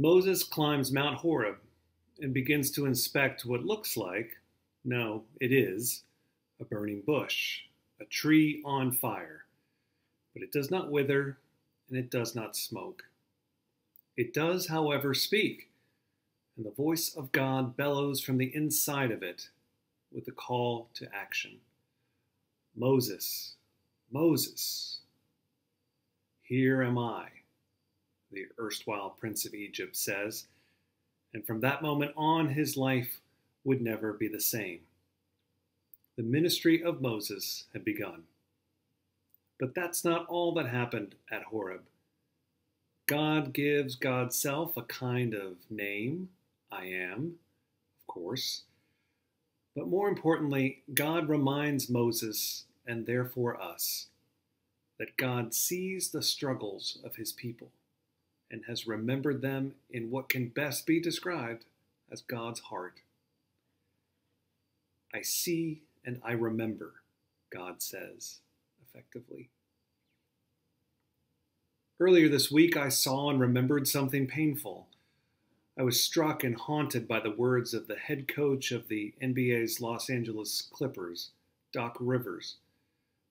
Moses climbs Mount Horeb and begins to inspect what looks like, no, it is, a burning bush, a tree on fire. But it does not wither and it does not smoke. It does, however, speak, and the voice of God bellows from the inside of it with a call to action Moses, Moses, here am I, the erstwhile prince of Egypt says, and from that moment on his life would never be the same. The ministry of Moses had begun. But that's not all that happened at Horeb. God gives God's self a kind of name, I am, of course. But more importantly, God reminds Moses, and therefore us, that God sees the struggles of his people and has remembered them in what can best be described as God's heart. I see and I remember, God says effectively. Earlier this week, I saw and remembered something painful. I was struck and haunted by the words of the head coach of the NBA's Los Angeles Clippers, Doc Rivers,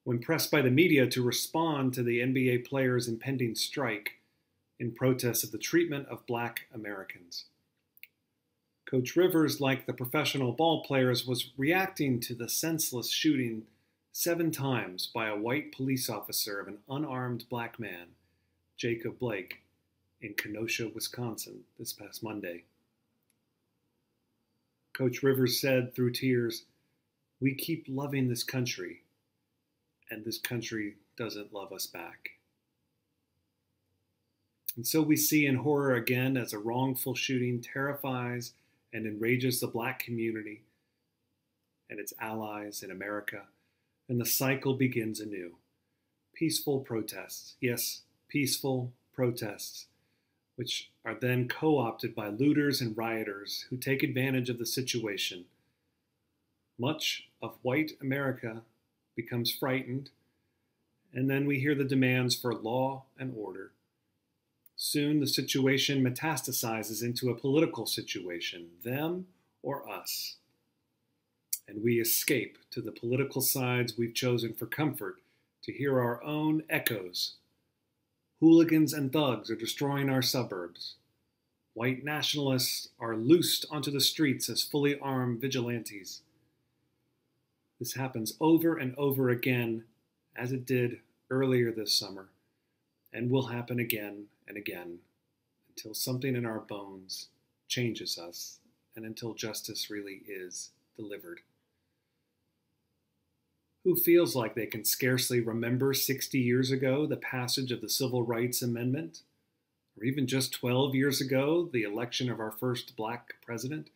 when pressed by the media to respond to the NBA players' impending strike in protest of the treatment of black Americans. Coach Rivers, like the professional ball players, was reacting to the senseless shooting seven times by a white police officer of an unarmed black man, Jacob Blake, in Kenosha, Wisconsin, this past Monday. Coach Rivers said through tears, We keep loving this country, and this country doesn't love us back. And so we see in horror again as a wrongful shooting terrifies and enrages the black community and its allies in America, and the cycle begins anew. Peaceful protests, yes, peaceful protests, which are then co opted by looters and rioters who take advantage of the situation. Much of white America becomes frightened, and then we hear the demands for law and order Soon the situation metastasizes into a political situation, them or us. And we escape to the political sides we've chosen for comfort to hear our own echoes. Hooligans and thugs are destroying our suburbs. White nationalists are loosed onto the streets as fully armed vigilantes. This happens over and over again, as it did earlier this summer, and will happen again and again until something in our bones changes us and until justice really is delivered. Who feels like they can scarcely remember 60 years ago the passage of the Civil Rights Amendment? Or even just 12 years ago, the election of our first black president?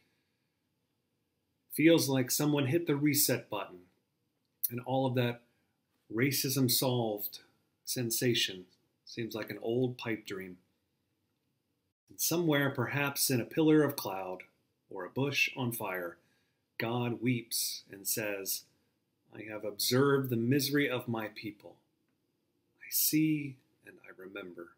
Feels like someone hit the reset button and all of that racism solved sensation Seems like an old pipe dream. And somewhere, perhaps in a pillar of cloud or a bush on fire, God weeps and says, I have observed the misery of my people. I see and I remember.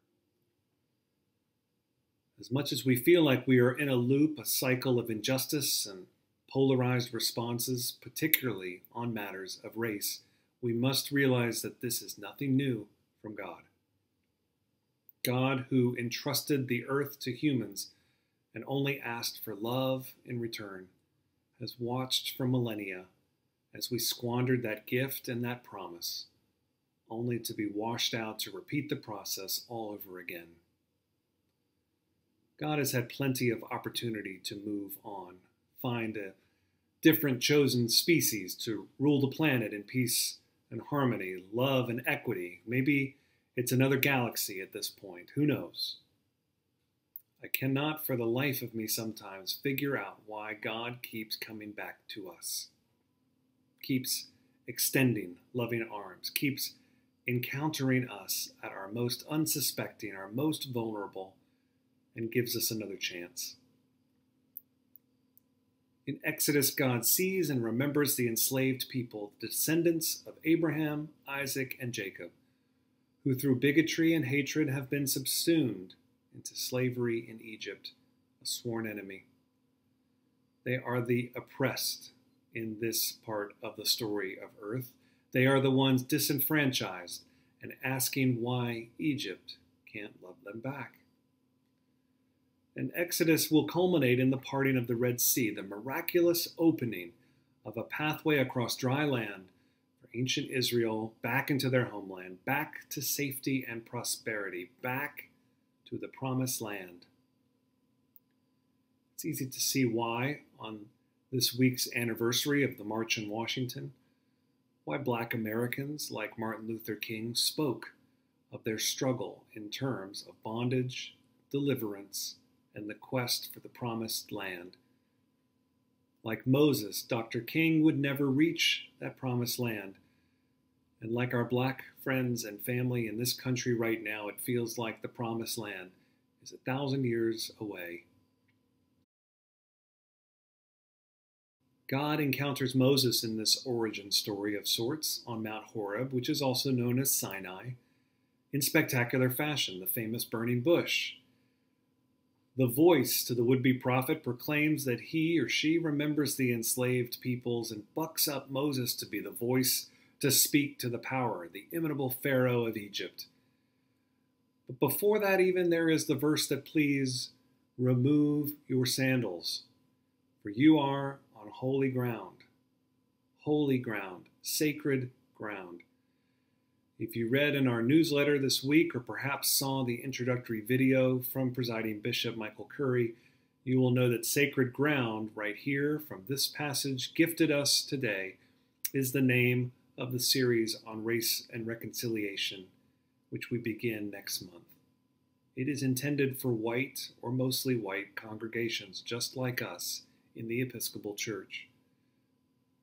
As much as we feel like we are in a loop, a cycle of injustice and polarized responses, particularly on matters of race, we must realize that this is nothing new from God. God who entrusted the earth to humans and only asked for love in return, has watched for millennia as we squandered that gift and that promise, only to be washed out to repeat the process all over again. God has had plenty of opportunity to move on, find a different chosen species to rule the planet in peace and harmony, love and equity, maybe it's another galaxy at this point. Who knows? I cannot for the life of me sometimes figure out why God keeps coming back to us, keeps extending loving arms, keeps encountering us at our most unsuspecting, our most vulnerable, and gives us another chance. In Exodus, God sees and remembers the enslaved people, the descendants of Abraham, Isaac, and Jacob who through bigotry and hatred have been subsumed into slavery in Egypt, a sworn enemy. They are the oppressed in this part of the story of earth. They are the ones disenfranchised and asking why Egypt can't love them back. And Exodus will culminate in the parting of the Red Sea, the miraculous opening of a pathway across dry land ancient Israel back into their homeland, back to safety and prosperity, back to the promised land. It's easy to see why, on this week's anniversary of the March in Washington, why black Americans like Martin Luther King spoke of their struggle in terms of bondage, deliverance, and the quest for the promised land. Like Moses, Dr. King would never reach that promised land. And like our black friends and family in this country right now, it feels like the promised land is a thousand years away. God encounters Moses in this origin story of sorts on Mount Horeb, which is also known as Sinai, in spectacular fashion, the famous burning bush, the voice to the would be prophet proclaims that he or she remembers the enslaved peoples and bucks up Moses to be the voice to speak to the power, the imitable Pharaoh of Egypt. But before that, even, there is the verse that please remove your sandals, for you are on holy ground. Holy ground, sacred ground. If you read in our newsletter this week or perhaps saw the introductory video from presiding Bishop Michael Curry, you will know that sacred ground, right here from this passage gifted us today, is the name of the series on race and reconciliation, which we begin next month. It is intended for white or mostly white congregations just like us in the Episcopal Church.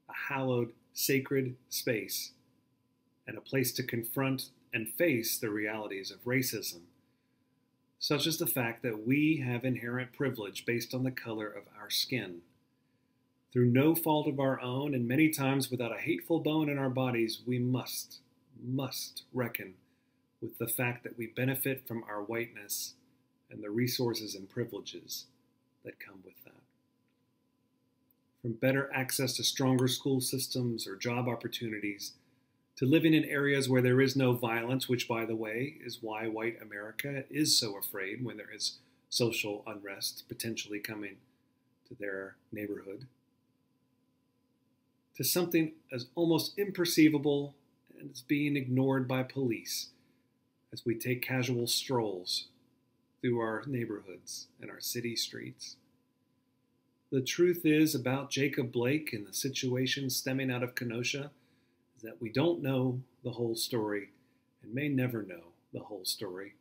A hallowed, sacred space and a place to confront and face the realities of racism, such as the fact that we have inherent privilege based on the color of our skin. Through no fault of our own, and many times without a hateful bone in our bodies, we must, must reckon with the fact that we benefit from our whiteness and the resources and privileges that come with that. From better access to stronger school systems or job opportunities to living in areas where there is no violence, which, by the way, is why white America is so afraid when there is social unrest potentially coming to their neighborhood, to something as almost imperceivable and as being ignored by police as we take casual strolls through our neighborhoods and our city streets. The truth is about Jacob Blake and the situation stemming out of Kenosha is that we don't know the whole story and may never know the whole story.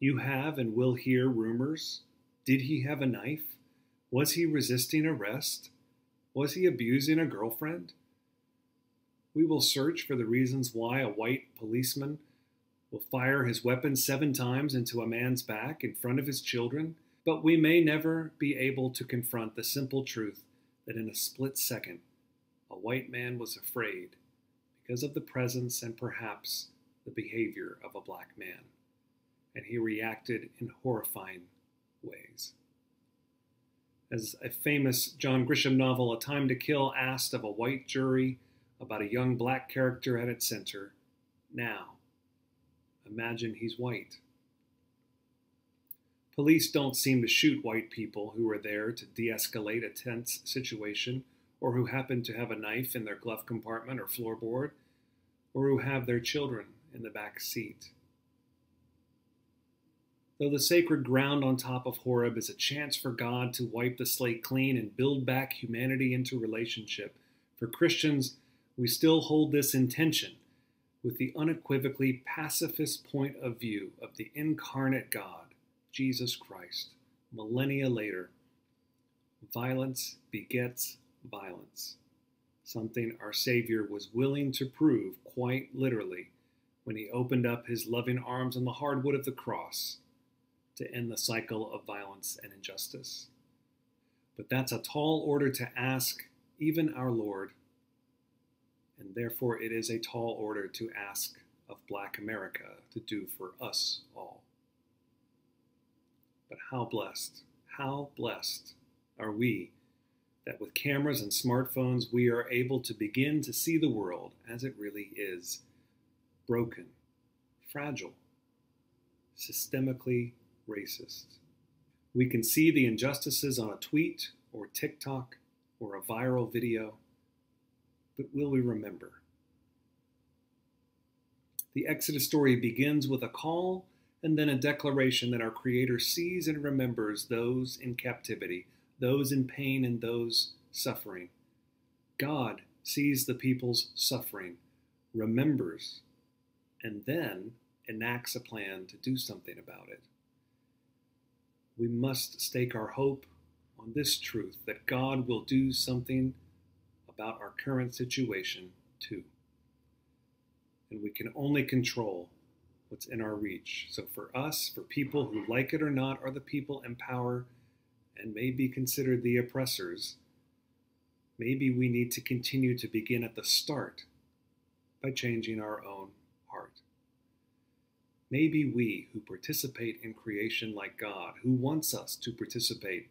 You have and will hear rumors. Did he have a knife? Was he resisting arrest? Was he abusing a girlfriend? We will search for the reasons why a white policeman will fire his weapon seven times into a man's back in front of his children, but we may never be able to confront the simple truth that in a split second, a white man was afraid because of the presence and perhaps the behavior of a black man, and he reacted in horrifying ways. As a famous John Grisham novel, A Time to Kill, asked of a white jury about a young black character at its center, now, imagine he's white. Police don't seem to shoot white people who are there to de escalate a tense situation or who happen to have a knife in their glove compartment or floorboard, or who have their children in the back seat. Though the sacred ground on top of Horeb is a chance for God to wipe the slate clean and build back humanity into relationship, for Christians, we still hold this intention with the unequivocally pacifist point of view of the incarnate God, Jesus Christ, millennia later. Violence begets violence, something our Savior was willing to prove quite literally when he opened up his loving arms on the hardwood of the cross to end the cycle of violence and injustice. But that's a tall order to ask even our Lord, and therefore it is a tall order to ask of Black America to do for us all. But how blessed, how blessed are we that with cameras and smartphones we are able to begin to see the world as it really is broken, fragile, systemically racist. We can see the injustices on a tweet or TikTok or a viral video, but will we remember? The Exodus story begins with a call and then a declaration that our Creator sees and remembers those in captivity, those in pain, and those suffering. God sees the people's suffering, remembers, and then enacts a plan to do something about it. We must stake our hope on this truth that God will do something about our current situation too. And we can only control what's in our reach. So, for us, for people who like it or not are the people in power and may be considered the oppressors, maybe we need to continue to begin at the start by changing our own. Maybe we who participate in creation like God, who wants us to participate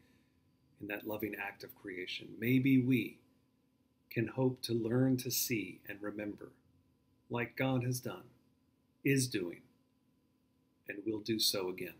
in that loving act of creation, maybe we can hope to learn to see and remember, like God has done, is doing, and will do so again.